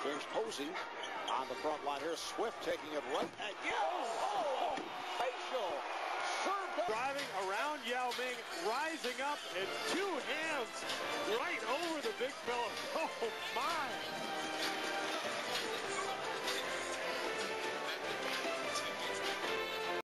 Here's Posey on the front line here. Swift taking it right at Yao. Oh, oh, oh. facial. Driving around Yao Ming, rising up, and